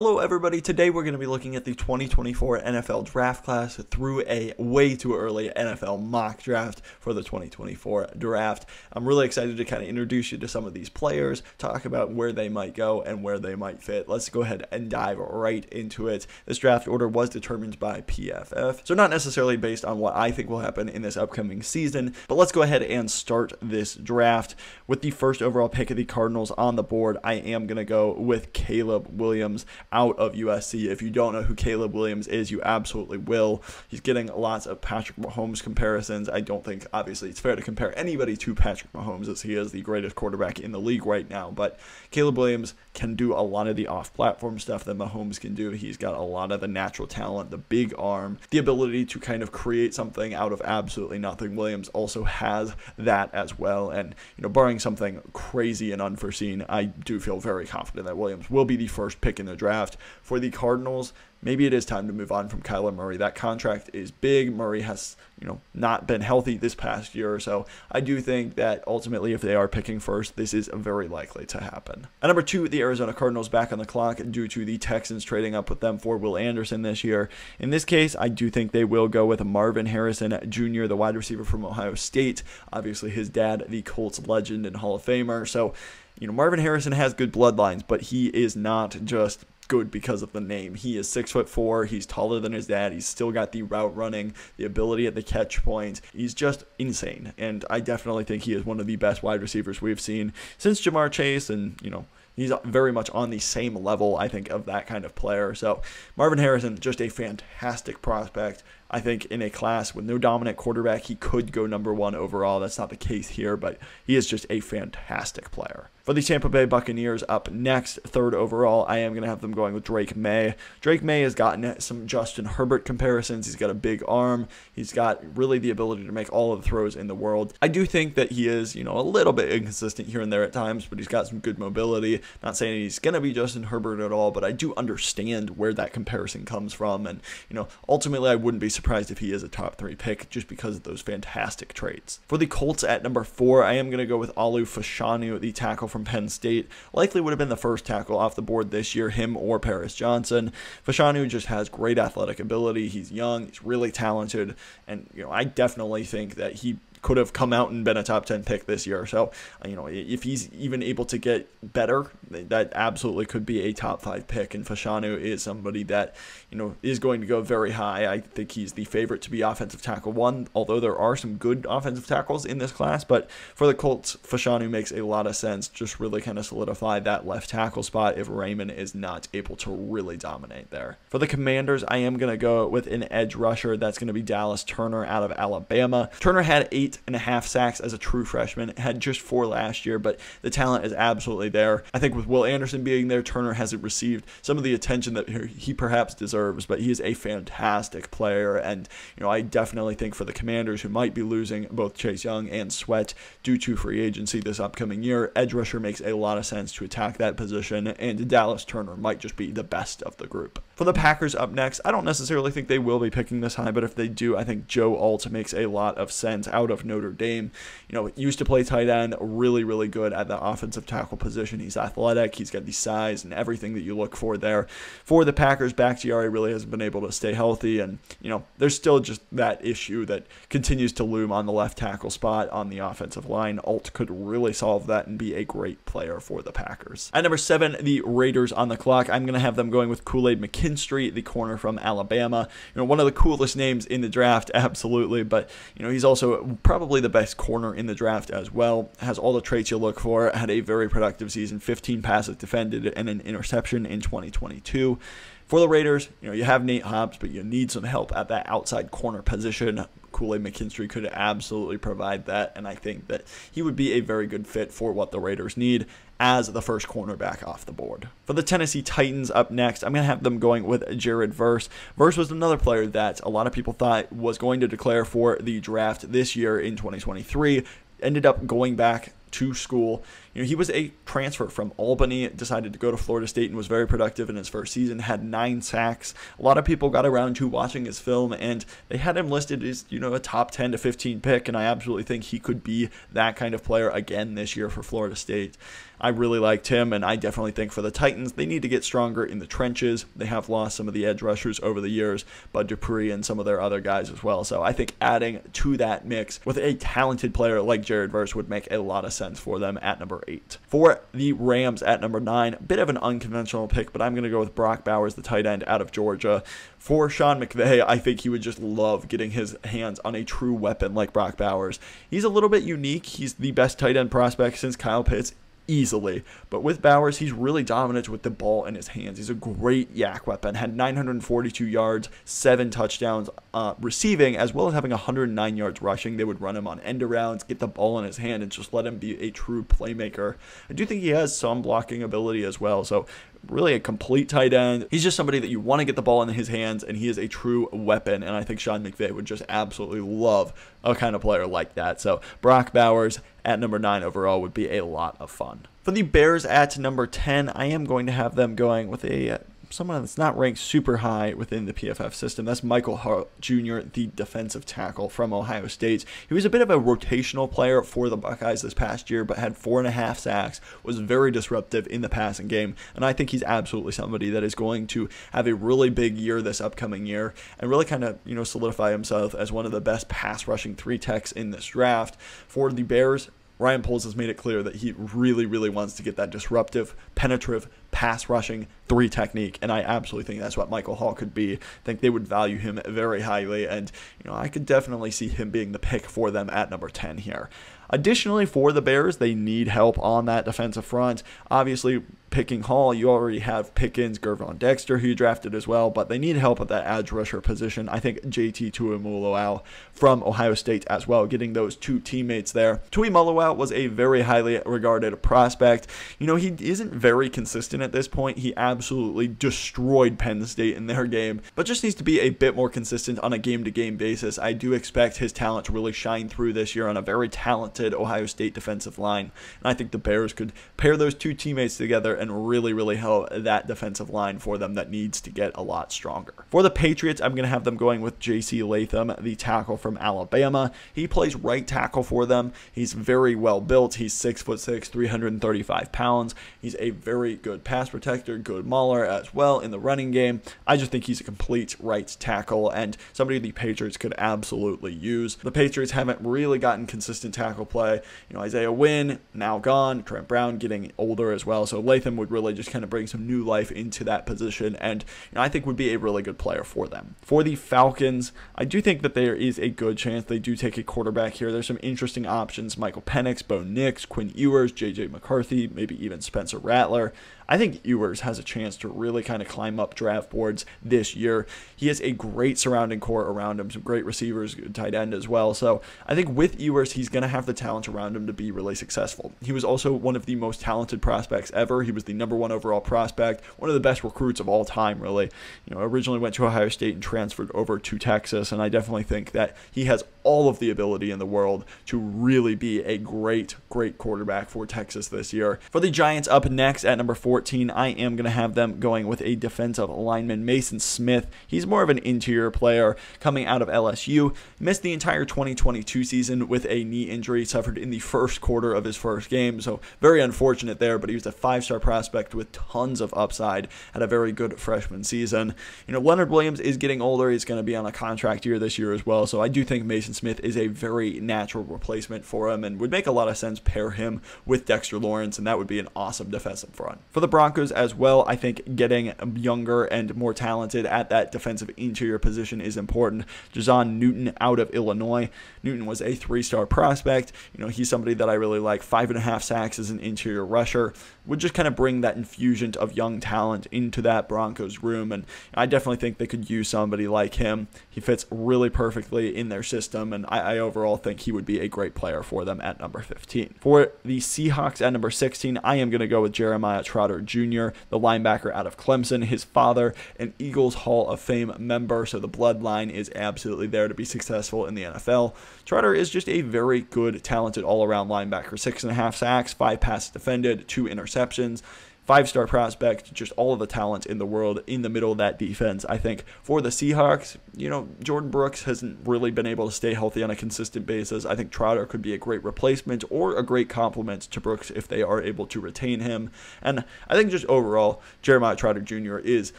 Hello everybody, today we're going to be looking at the 2024 NFL draft class through a way too early NFL mock draft for the 2024 draft. I'm really excited to kind of introduce you to some of these players, talk about where they might go and where they might fit. Let's go ahead and dive right into it. This draft order was determined by PFF, so not necessarily based on what I think will happen in this upcoming season, but let's go ahead and start this draft with the first overall pick of the Cardinals on the board. I am going to go with Caleb Williams out of USC. If you don't know who Caleb Williams is, you absolutely will. He's getting lots of Patrick Mahomes comparisons. I don't think, obviously, it's fair to compare anybody to Patrick Mahomes as he is the greatest quarterback in the league right now. But Caleb Williams can do a lot of the off platform stuff that Mahomes can do. He's got a lot of the natural talent, the big arm, the ability to kind of create something out of absolutely nothing. Williams also has that as well. And, you know, barring something crazy and unforeseen, I do feel very confident that Williams will be the first pick in the draft draft for the Cardinals, maybe it is time to move on from Kyler Murray. That contract is big. Murray has, you know, not been healthy this past year or so. I do think that ultimately, if they are picking first, this is very likely to happen. At number two, the Arizona Cardinals back on the clock due to the Texans trading up with them for Will Anderson this year. In this case, I do think they will go with Marvin Harrison Jr., the wide receiver from Ohio State. Obviously, his dad, the Colts legend and Hall of Famer. So, you know, Marvin Harrison has good bloodlines, but he is not just good because of the name. He is six foot four. He's taller than his dad. He's still got the route running, the ability at the catch point. He's just insane. And I definitely think he is one of the best wide receivers we've seen since Ja'Marr Chase and, you know, he's very much on the same level, I think, of that kind of player. So Marvin Harrison, just a fantastic prospect. I think in a class with no dominant quarterback, he could go number one overall. That's not the case here, but he is just a fantastic player. For the Tampa Bay Buccaneers up next, third overall, I am going to have them going with Drake Maye. Drake Maye has gotten some Justin Herbert comparisons. He's got a big arm. He's got really the ability to make all of the throws in the world. I do think that he is, you know, a little bit inconsistent here and there at times, but he's got some good mobility. Not saying he's going to be Justin Herbert at all, but I do understand where that comparison comes from. And, you know, ultimately, I wouldn't be surprised if he is a top three pick just because of those fantastic traits. For the Colts at number four, I am going to go with Olu Fashanu, the tackle from Penn State. Likely would have been the first tackle off the board this year, him or Paris Johnson. Fashanu just has great athletic ability. He's young, he's really talented, and you know I definitely think that he could have come out and been a top 10 pick this year. So, you know, if he's even able to get better, that absolutely could be a top five pick. And Fashanu is somebody that, you know, is going to go very high. I think he's the favorite to be offensive tackle one, although there are some good offensive tackles in this class. But for the Colts, Fashanu makes a lot of sense. Just really kind of solidify that left tackle spot if Raymond is not able to really dominate there. For the Commanders, I am going to go with an edge rusher. That's going to be Dallas Turner out of Alabama. Turner had eight eight and a half sacks as a true freshman. Had just four last year, but the talent is absolutely there. I think with Will Anderson being there, Turner hasn't received some of the attention that he perhaps deserves, but he is a fantastic player. And, you know, I definitely think for the Commanders, who might be losing both Chase Young and Sweat due to free agency this upcoming year, edge rusher makes a lot of sense to attack that position, and Dallas Turner might just be the best of the group. For the Packers up next, I don't necessarily think they will be picking this high, but if they do, I think Joe Alt makes a lot of sense out of Notre Dame. You know, used to play tight end, really, really good at the offensive tackle position. He's athletic, he's got the size and everything that you look for there. For the Packers, Bakhtiari really hasn't been able to stay healthy, and, you know, there's still just that issue that continues to loom on the left tackle spot on the offensive line. Alt could really solve that and be a great player for the Packers. At number seven, the Raiders on the clock. I'm going to have them going with Kool Aid McKinstry the corner from Alabama. You know, one of the coolest names in the draft, absolutely. But you know, he's also probably the best corner in the draft as well. Has all the traits you look for. Had a very productive season, 15 passes defended and an interception in 2022. For the Raiders, you know, you have Nate Hobbs, but you need some help at that outside corner position. Kool-Aid McKinstry could absolutely provide that, and I think that he would be a very good fit for what the Raiders need as the first cornerback off the board. For the Tennessee Titans up next, I'm going to have them going with Jared Verse. Verse was another player that a lot of people thought was going to declare for the draft this year in 2023 ended up going back to school. You know, he was a transfer from Albany, decided to go to Florida State and was very productive in his first season, had nine sacks. A lot of people got around to watching his film and they had him listed as, you know, a top 10 to 15 pick, and I absolutely think he could be that kind of player again this year for Florida State. I really liked him, and I definitely think for the Titans, they need to get stronger in the trenches. They have lost some of the edge rushers over the years, Bud Dupree and some of their other guys as well. So I think adding to that mix with a talented player like Jared Verse would make a lot of sense for them at number eight. For the Rams at number nine, bit of an unconventional pick, but I'm going to go with Brock Bowers, the tight end out of Georgia. For Sean McVay, I think he would just love getting his hands on a true weapon like Brock Bowers. He's a little bit unique. He's the best tight end prospect since Kyle Pitts easily. But with Bowers, he's really dominant with the ball in his hands. He's a great YAC weapon. Had 942 yards, seven touchdowns uh, receiving, as well as having 109 yards rushing. They would run him on end arounds, get the ball in his hand, and just let him be a true playmaker. I do think he has some blocking ability as well. So really a complete tight end. He's just somebody that you want to get the ball in his hands, and he is a true weapon. And I think Sean McVay would just absolutely love a kind of player like that. So Brock Bowers at number nine overall would be a lot of fun. For the Bears at number 10, I am going to have them going with a someone that's not ranked super high within the PFF system. That's Michael Hall Jr., the defensive tackle from Ohio State. He was a bit of a rotational player for the Buckeyes this past year, but had four and a half sacks, was very disruptive in the passing game, and I think he's absolutely somebody that is going to have a really big year this upcoming year and really kind of, you know, solidify himself as one of the best pass rushing three techs in this draft. For the Bears, Ryan Poles has made it clear that he really, really wants to get that disruptive, penetrative, pass rushing three technique, and I absolutely think that's what Michael Hall could be. I think they would value him very highly, and you know I could definitely see him being the pick for them at number 10 here. Additionally, for the Bears, they need help on that defensive front. Obviously, picking Hall, you already have Pickens, Gervon Dexter, who you drafted as well, but they need help at that edge rusher position. I think JT Tuimoloau from Ohio State as well, getting those two teammates there. Tuimoloau was a very highly regarded prospect. You know, he isn't very consistent at this point. He absolutely destroyed Penn State in their game, but just needs to be a bit more consistent on a game-to-game basis. I do expect his talent to really shine through this year on a very talented Ohio State defensive line, and I think the Bears could pair those two teammates together and really, really help that defensive line for them that needs to get a lot stronger. For the Patriots, I'm going to have them going with J.C. Latham, the tackle from Alabama. He plays right tackle for them. He's very well built. He's six foot six, 335 pounds. He's a very good pass protector, good mauler as well in the running game. I just think he's a complete right tackle and somebody the Patriots could absolutely use. The Patriots haven't really gotten consistent tackle play. You know, Isaiah Wynn now gone, Trent Brown getting older as well. So Latham would really just kind of bring some new life into that position and you know, I think would be a really good player for them. For the Falcons, I do think that there is a good chance they do take a quarterback here. There's some interesting options. Michael Penix, Bo Nix, Quinn Ewers, JJ McCarthy, maybe even Spencer Rattler. I think Ewers has a chance to really kind of climb up draft boards this year. He has a great surrounding core around him, some great receivers, tight end as well. So I think with Ewers, he's going to have the talent around him to be really successful. He was also one of the most talented prospects ever. He was the number one overall prospect, one of the best recruits of all time, really. You know, originally went to Ohio State and transferred over to Texas, and I definitely think that he has all of the ability in the world to really be a great, great quarterback for Texas this year. For the Giants up next at number 14, I am going to have them going with a defensive lineman, Maason Smith. He's more of an interior player coming out of LSU. Missed the entire 2022 season with a knee injury suffered in the first quarter of his first game, so very unfortunate there, but he was a five-star prospect with tons of upside, had a very good freshman season. You know, Leonard Williams is getting older. He's going to be on a contract year this year as well, so I do think Maason Smith is a very natural replacement for him and would make a lot of sense pair him with Dexter Lawrence, and that would be an awesome defensive front. For the Broncos as well, I think getting younger and more talented at that defensive interior position is important. Jer'Zhan Newton out of Illinois. Newton was a three-star prospect. You know, he's somebody that I really like. Five and a half sacks as an interior rusher would just kind of bring that infusion of young talent into that Broncos room, and I definitely think they could use somebody like him. He fits really perfectly in their system, and I, I overall think he would be a great player for them at number 15. For the Seahawks at number 16, I am going to go with Jeremiah Trotter Jr., the linebacker out of Clemson. His father, an Eagles Hall of Fame member, so the bloodline is absolutely there to be successful in the NFL. Trotter is just a very good talented all around linebacker. Six and a half sacks, five passes defended, two interceptions five star prospect, just all of the talent in the world in the middle of that defense. I think for the Seahawks, you know, Jordyn Brooks hasn't really been able to stay healthy on a consistent basis. I think Trotter could be a great replacement or a great complement to Brooks if they are able to retain him. And I think just overall, Jeremiah Trotter Jr. is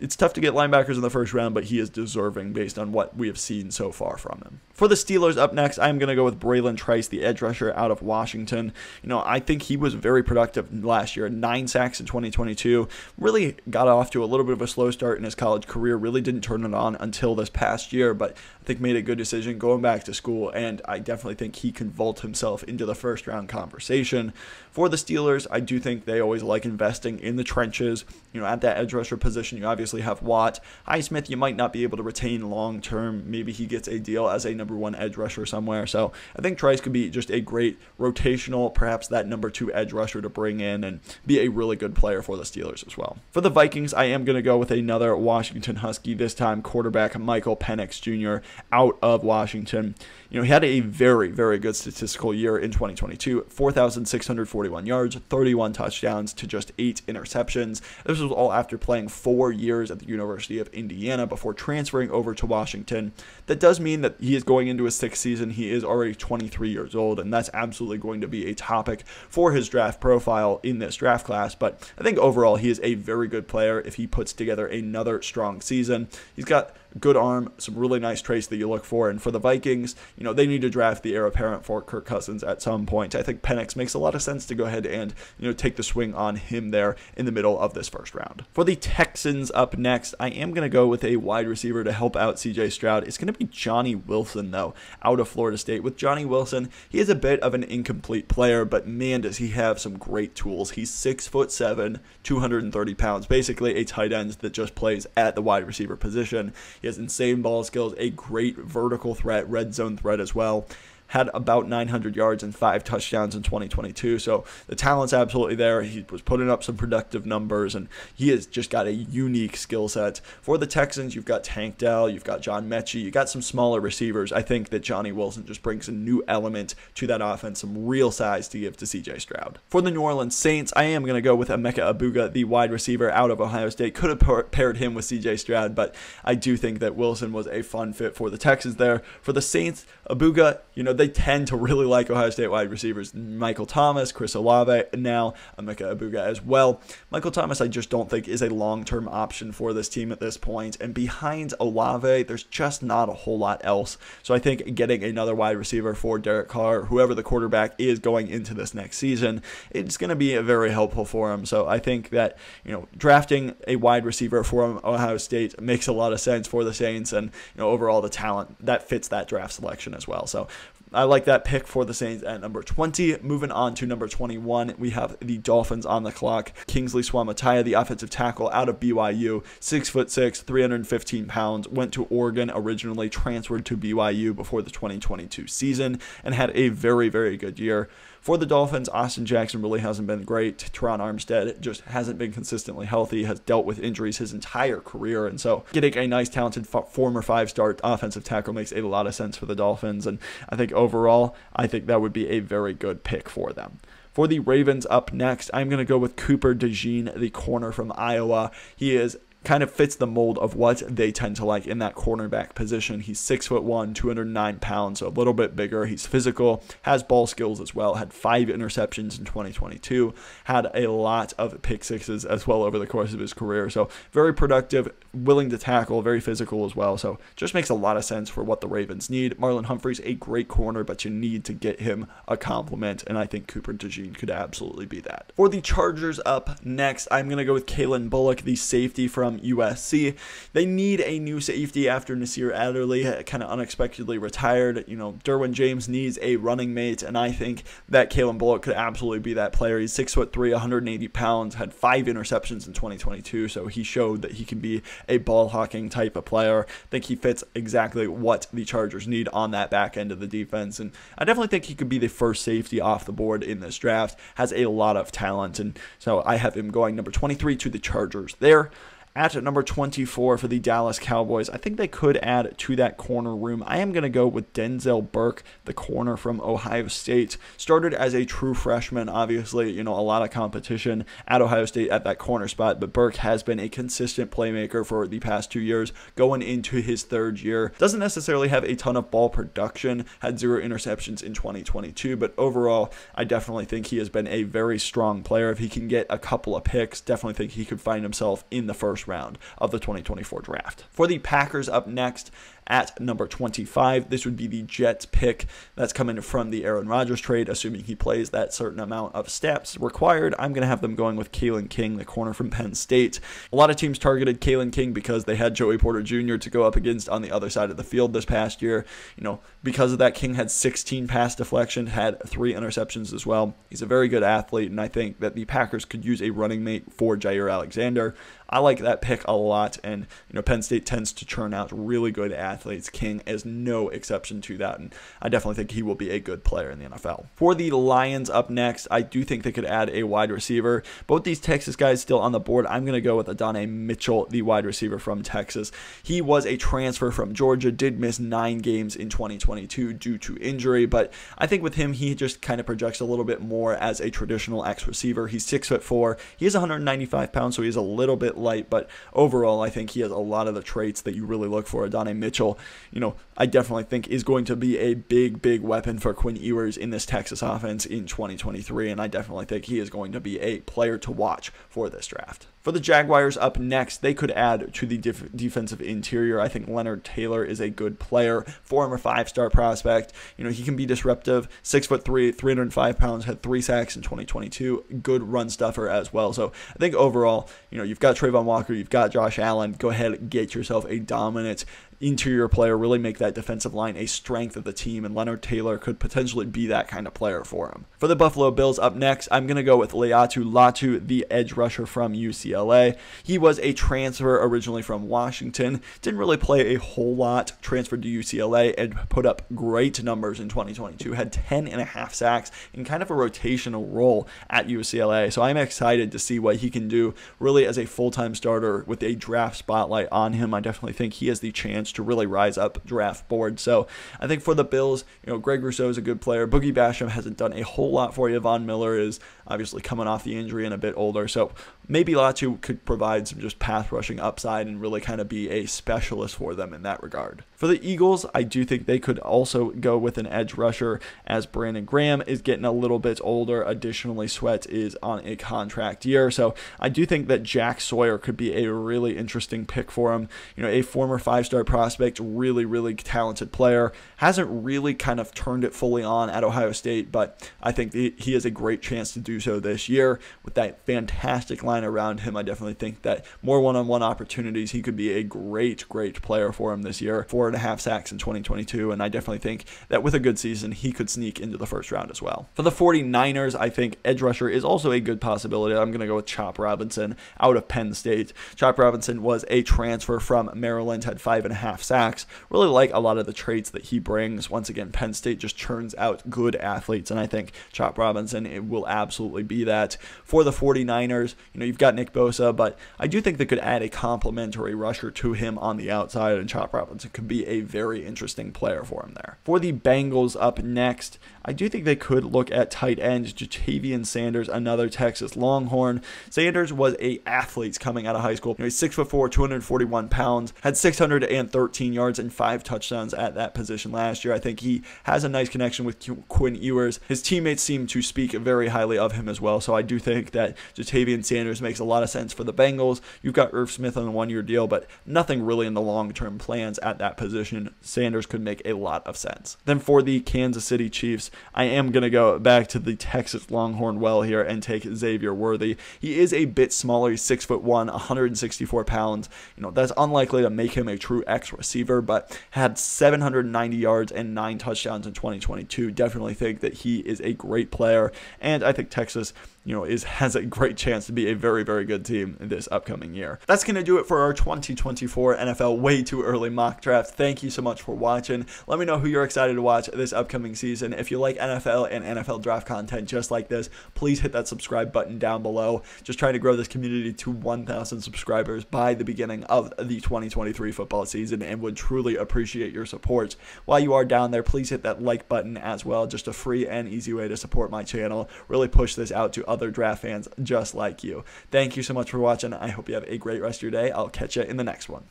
it's tough to get linebackers in the first round, but he is deserving based on what we have seen so far from him. For the Steelers, up next, I'm going to go with Bralen Trice, the edge rusher out of Washington. You know, I think he was very productive last year. Nine sacks in 2022. Really got off to a little bit of a slow start in his college career. Really didn't turn it on until this past year, but I think made a good decision going back to school, and I definitely think he can vault himself into the first round conversation. For the Steelers, I do think they always like investing in the trenches. You know, at that edge rusher position, you obviously have Watt. Highsmith, you might not be able to retain long term. Maybe he gets a deal as a number one edge rusher somewhere. So I think Trice could be just a great rotational, perhaps that number two edge rusher to bring in and be a really good player for the Steelers as well. For the Vikings, I am going to go with another Washington Husky, this time quarterback Michael Penix Jr. out of Washington. You know, he had a very, very good statistical year in 2022 4,641 yards, 31 touchdowns to just eight interceptions. This was all after playing four years at the University of Indiana before transferring over to Washington. That does mean that he is going into his sixth season. He is already 23 years old, and that's absolutely going to be a topic for his draft profile in this draft class. But I think overall, he is a very good player if he puts together another strong season. He's got good arm, some really nice traits that you look for. And for the Vikings, you know, they need to draft the heir apparent for Kirk Cousins at some point. I think Penix makes a lot of sense to go ahead and, you know, take the swing on him there in the middle of this first round. For the Texans up next, I am going to go with a wide receiver to help out CJ Stroud. It's going to be Johnny Wilson, though, out of Florida State. With Johnny Wilson, he is a bit of an incomplete player, but man, does he have some great tools. He's six foot seven, 230 pounds, basically a tight end that just plays at the wide receiver position. He has insane ball skills, a great vertical threat, red zone threat as well had about 900 yards and five touchdowns in 2022. So the talent's absolutely there. He was putting up some productive numbers, and he has just got a unique skill set. For the Texans, you've got Tank Dell, you've got John Metchie, you got some smaller receivers. I think that Johnny Wilson just brings a new element to that offense, some real size to give to CJ Stroud. For the New Orleans Saints, I am going to go with Emeka Egbuka, the wide receiver out of Ohio State. Could have paired him with CJ Stroud, but I do think that Wilson was a fun fit for the Texans there. For the Saints, Abuga, you know, they tend to really like Ohio State wide receivers. Michael Thomas, Chris Olave, and now Emeka Egbuka as well. Michael Thomas, I just don't think is a long-term option for this team at this point. And behind Olave, there's just not a whole lot else. So I think getting another wide receiver for Derek Carr, whoever the quarterback is going into this next season, it's going to be very helpful for him. So I think that you know drafting a wide receiver from Ohio State makes a lot of sense for the Saints, and you know overall the talent that fits that draft selection as well. So I like that pick for the Saints at number 20. Moving on to number 21, we have the Dolphins on the clock. Kingsley Suamataia, the offensive tackle out of BYU, six foot six, 315 pounds, went to Oregon originally, transferred to BYU before the 2022 season, and had a very, very good year. For the Dolphins, Austin Jackson really hasn't been great. Terron Armstead just hasn't been consistently healthy, has dealt with injuries his entire career. And so getting a nice, talented former five star offensive tackle makes a lot of sense for the Dolphins. And I think overall, I think that would be a very good pick for them. For the Ravens up next, I'm going to go with Cooper DeJean, the corner from Iowa. He is kind of fits the mold of what they tend to like in that cornerback position. He's six foot one, 209 pounds, so a little bit bigger. He's physical, has ball skills as well. Had five interceptions in 2022. Had a lot of pick sixes as well over the course of his career. So very productive, willing to tackle, very physical as well. So just makes a lot of sense for what the Ravens need. Marlon Humphrey's a great corner, but you need to get him a complement, and I think Cooper DeJean could absolutely be that. For the Chargers up next, I'm gonna go with Calen Bullock, the safety from from USC. They need a new safety after Nasir Adderley uh, kind of unexpectedly retired. You know, Derwin James needs a running mate, and I think that Calen Bullock could absolutely be that player. He's six foot three, 180 pounds, had five interceptions in 2022, so he showed that he can be a ball hawking type of player. I think he fits exactly what the Chargers need on that back end of the defense, and I definitely think he could be the first safety off the board in this draft. Has a lot of talent, and so I have him going number 23 to the Chargers there. At number 24 for the Dallas Cowboys, I think they could add to that corner room. I am going to go with Denzel Burke, the corner from Ohio State. Started as a true freshman, obviously, you know, a lot of competition at Ohio State at that corner spot, but Burke has been a consistent playmaker for the past two years, going into his third year. Doesn't necessarily have a ton of ball production, had zero interceptions in 2022, but overall, I definitely think he has been a very strong player. If he can get a couple of picks, definitely think he could find himself in the first round of the 2024 draft. For the Packers up next, at number 25. This would be the Jets pick that's coming from the Aaron Rodgers trade, assuming he plays that certain amount of steps required. I'm going to have them going with Kalen King, the corner from Penn State. A lot of teams targeted Kalen King because they had Joey Porter Jr. to go up against on the other side of the field this past year. You know, because of that, King had 16 pass deflection, had three interceptions as well. He's a very good athlete, and I think that the Packers could use a running mate for Jaire Alexander. I like that pick a lot, and you know Penn State tends to churn out really good athletes. King is no exception to that, and I definitely think he will be a good player in the NFL. For the Lions up next, I do think they could add a wide receiver. Both these Texas guys still on the board. I'm going to go with Adonai Mitchell, the wide receiver from Texas. He was a transfer from Georgia, did miss nine games in 2022 due to injury, but I think with him, he just kind of projects a little bit more as a traditional X receiver. He's six foot four. He is 195 pounds, so he's a little bit light, but overall, I think he has a lot of the traits that you really look for. Adonai Mitchell, you know, I definitely think is going to be a big, big weapon for Quinn Ewers in this Texas offense in 2023, and I definitely think he is going to be a player to watch for this draft. For the Jaguars up next, they could add to the def- defensive interior. I think Leonard Taylor is a good player, former five-star prospect. You know, he can be disruptive. Six foot three, 305 pounds, had three sacks in 2022. Good run stuffer as well. So I think overall, you know, you've got Travon Walker, you've got Josh Allen. Go ahead, get yourself a dominant interior player, really make that defensive line a strength of the team, and Leonard Taylor could potentially be that kind of player for him. For the Buffalo Bills up next, I'm going to go with Laiatu Latu, the edge rusher from UCLA. He was a transfer originally from Washington, didn't really play a whole lot, transferred to UCLA, and put up great numbers in 2022, had 10 and a half sacks in kind of a rotational role at UCLA. So I'm excited to see what he can do really as a full-time starter with a draft spotlight on him. I definitely think he has the chance to really rise up draft board. So I think for the Bills, you know, Greg Rousseau is a good player. Boogie Basham hasn't done a whole lot for you. Von Miller is obviously coming off the injury and a bit older. So maybe Latu could provide some just pass rushing upside and really kind of be a specialist for them in that regard. For the Eagles, I do think they could also go with an edge rusher as Brandon Graham is getting a little bit older. Additionally, Sweat is on a contract year. So I do think that Jack Sawyer could be a really interesting pick for him. You know, a former five star prospect, really, really talented player. Hasn't really kind of turned it fully on at Ohio State, but I think he has a great chance to do so this year with that fantastic line around him. I definitely think that more one on one opportunities, he could be a great, great player for him this year. Four and a half sacks in 2022, and I definitely think that with a good season, he could sneak into the first round as well. For the 49ers, I think edge rusher is also a good possibility. I'm going to go with Chop Robinson out of Penn State. Chop Robinson was a transfer from Maryland, had five and a half sacks. Really like a lot of the traits that he brings. Once again, Penn State just churns out good athletes, and I think Chop Robinson it will absolutely be that. For the 49ers, you know, you've got Nick Bosa, but I do think they could add a complementary rusher to him on the outside, and Chop Robinson could be a very interesting player for him there. For the Bengals up next, I do think they could look at tight end Ja'Tavion Sanders, another Texas Longhorn. Sanders was a athlete coming out of high school. You know, he's six foot four, 241 pounds, had 613 yards and five touchdowns at that position last year. I think he has a nice connection with Quinn Ewers. His teammates seem to speak very highly of him as well. So I do think that Ja'Tavion Sanders makes a lot of sense for the Bengals. You've got Irv Smith on a one-year deal, but nothing really in the long-term plans at that position. Sanders could make a lot of sense. Then for the Kansas City Chiefs, I am going to go back to the Texas Longhorn well here and take Xavier Worthy. He is a bit smaller. He's six foot one, 164 pounds. You know that's unlikely to make him a true X receiver, but had 790 yards and nine touchdowns in 2022. Definitely think that he is a great player, and I think Texas you know, is has a great chance to be a very, very good team this upcoming year. That's going to do it for our 2024 NFL way too early mock draft. Thank you so much for watching. Let me know who you're excited to watch this upcoming season. If you like NFL and NFL draft content just like this, please hit that subscribe button down below. Just trying to grow this community to 1,000 subscribers by the beginning of the 2023 football season and would truly appreciate your support. While you are down there, please hit that like button as well. Just a free and easy way to support my channel. Really push this out to other draft fans just like you. Thank you so much for watching. I hope you have a great rest of your day. I'll catch you in the next one.